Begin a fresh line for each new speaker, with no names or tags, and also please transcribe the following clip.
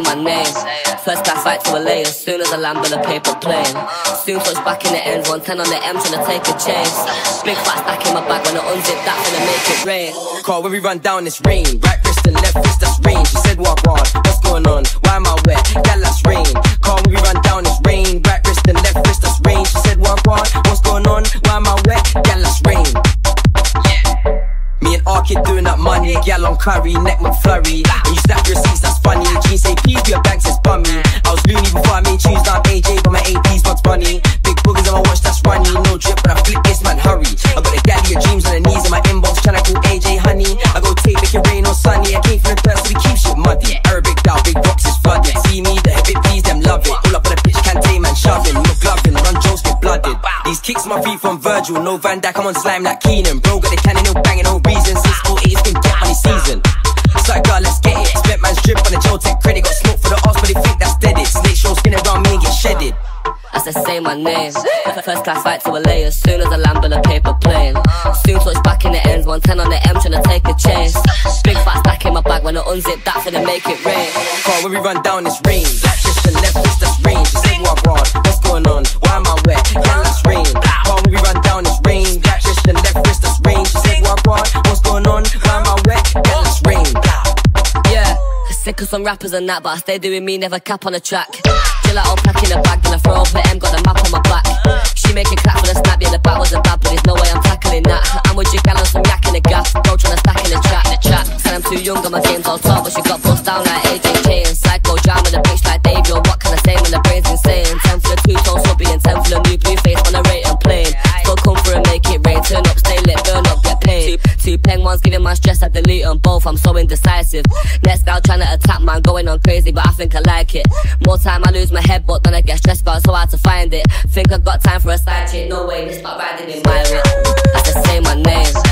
name. First class right to LA as soon as I land with a paper plane. Soon touch back in the ends, 110 on the M trying to take a chance. Big fat stack in my bag when I unzip that gonna make it rain.
Call when we run down this rain. Right wrist and left wrist, that's rain. She said, walk on, What's going on? Why am I wet? Gal, that's rain. Call when we run down this rain. Right wrist and left wrist, that's rain. She said, walk on, What's going on? Why am I wet? Gal, that's rain. Me and Arkid doing that money, gal on curry, neck McFlurry. When you snap your receipts, that's funny. Jeans say please, your banks is bummy. I was loony before I made tunes, now I'm AJ, but my AP's from Virgil, no Van Dijk, I'm on slime like Keenan. Bro, got the cannon, no banging, no reason. 6 it's been get money season. It's like, girl, let's get it. Spent man's drip on the Joe Tech credit. Got smoke for the arse, but they think that's dead. It snake show spin around me and get shedded.
I said, say my name. First class right to LA as soon as I land on a paper plane. Soon touch back in the ends, 110 on the M trying to take a chance. Big fat stack in my bag when I unzip that finna make it rain.
Call when we run down this rain. Left wrist and left wrist, that's rain. She said, what wrong? What's going on?
Sick of some rappers and that, but I stay doing me, never cap on the track. Chill out, all pack in the bag, then I throw up at M, got the map on my back. She make it clap for the snap, yeah, the back wasn't bad, but there's no way I'm tackling that. I'm with your gal on some yak in the gas, bro trying to stack in the trap. The trap. Said I'm too young, got my games all top, but she got I'm so indecisive. Next gal trying to attack man, going on crazy, but I think I like it. More time I lose my head, but then I get stressed out, so hard to find it. Think I got time for a side chick, no way, this not riding in my whip. I just say my name.